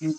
you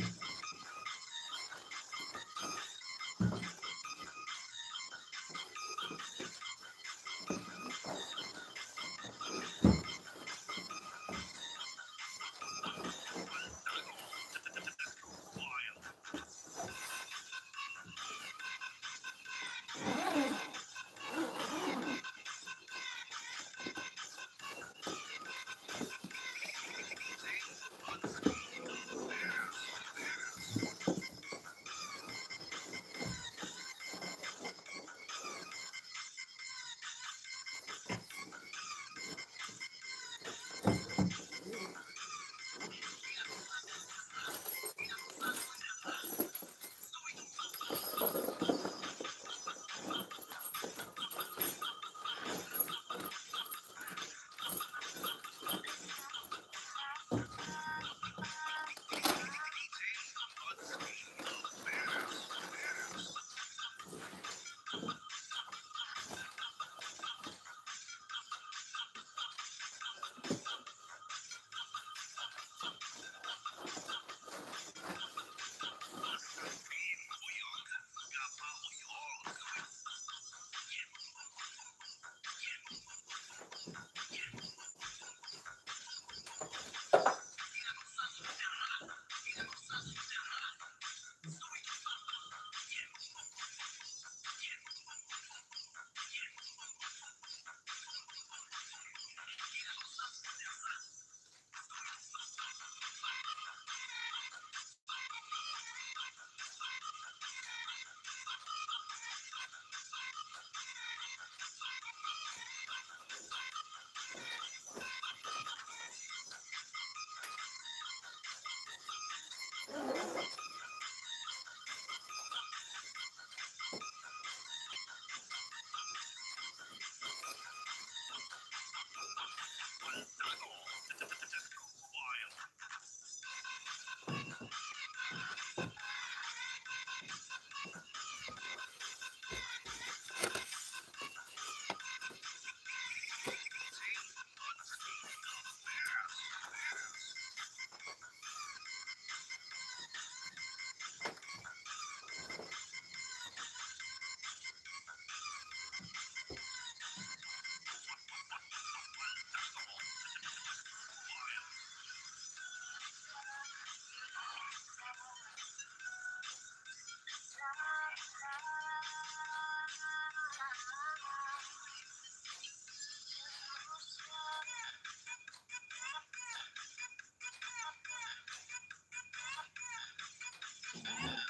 Yeah.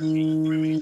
Mm-hmm.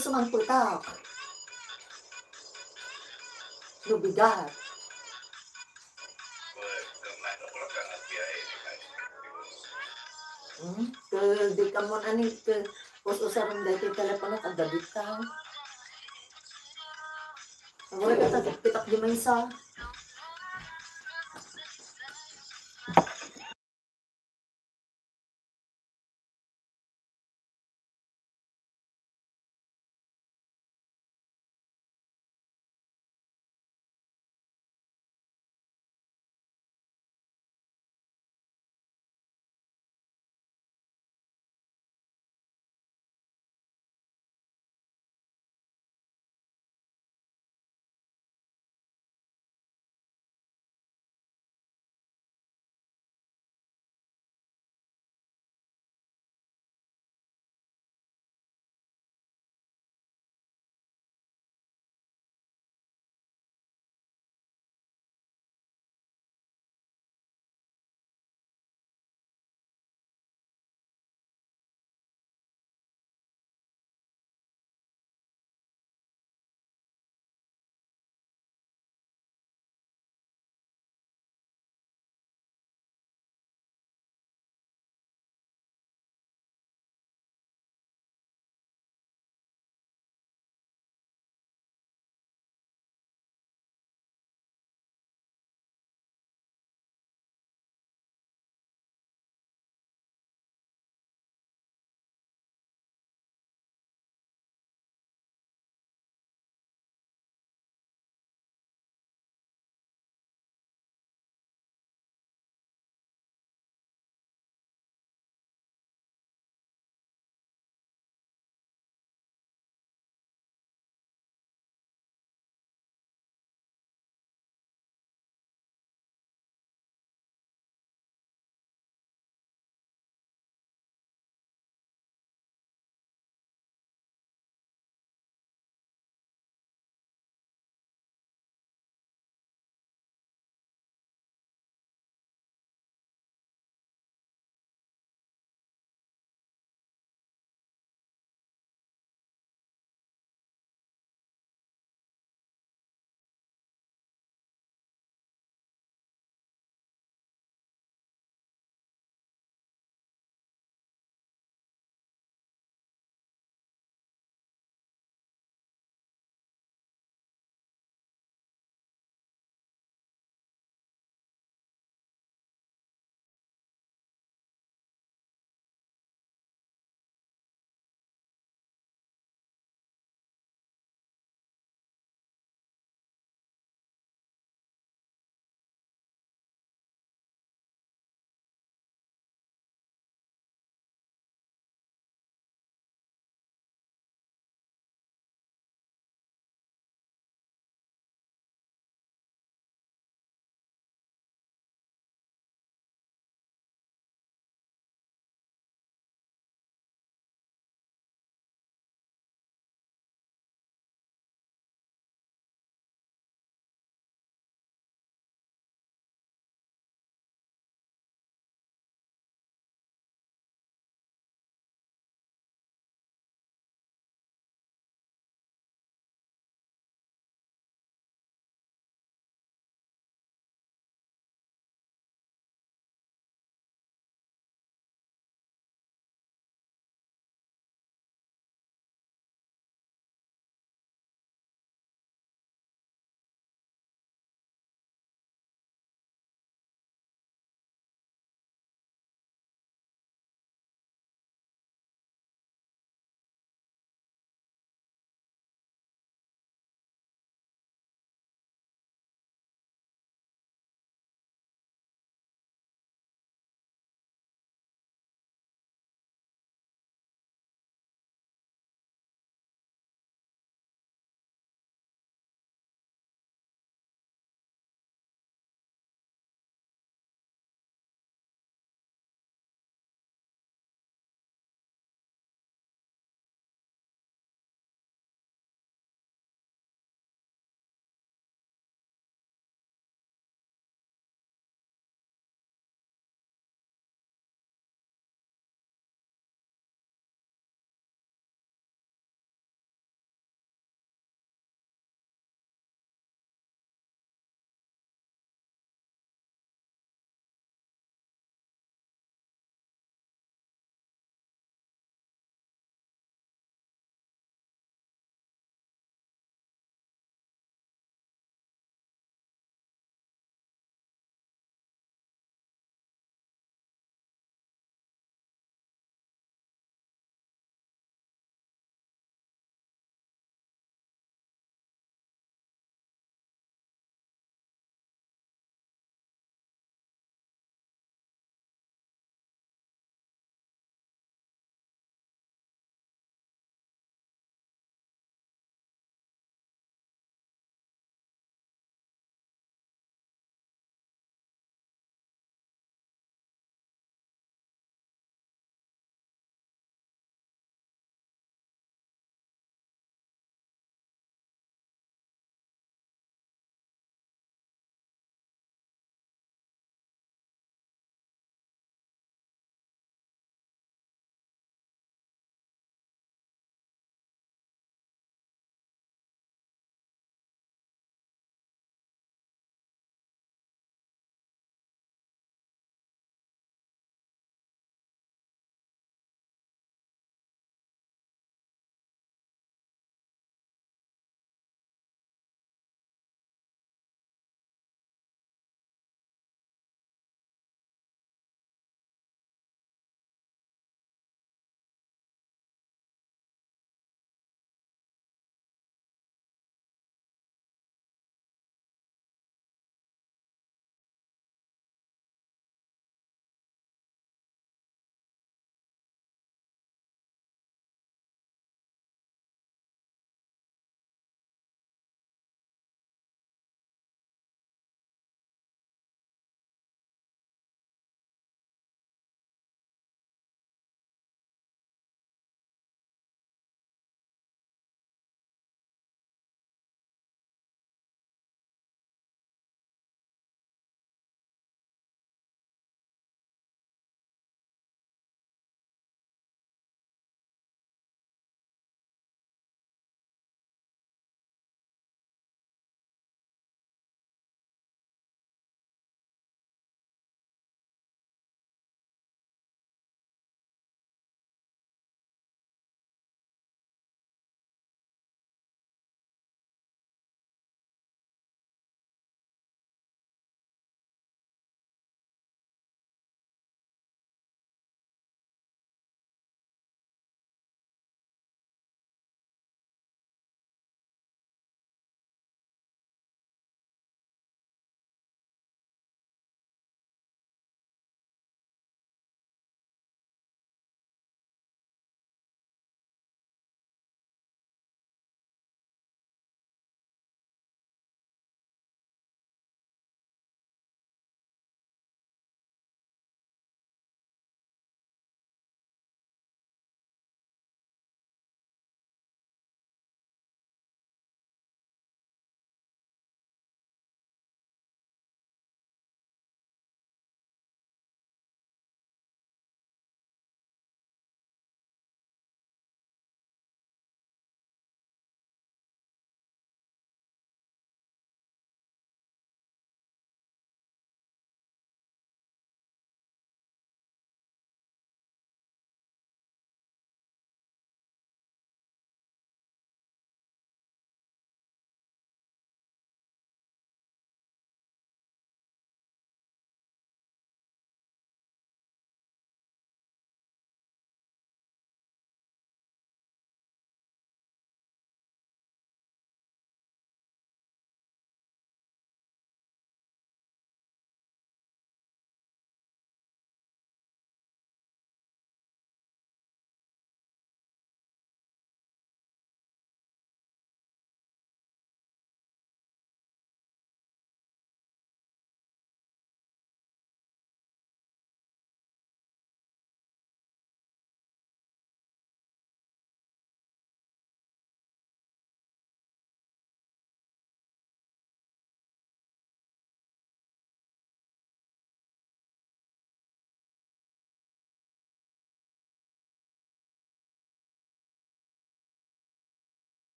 720 sumangputak. Lubigat. Hmm? Ke di ka mo ani ke pos usaron dati telepono kadabit ka. Awal ka ta pitak di.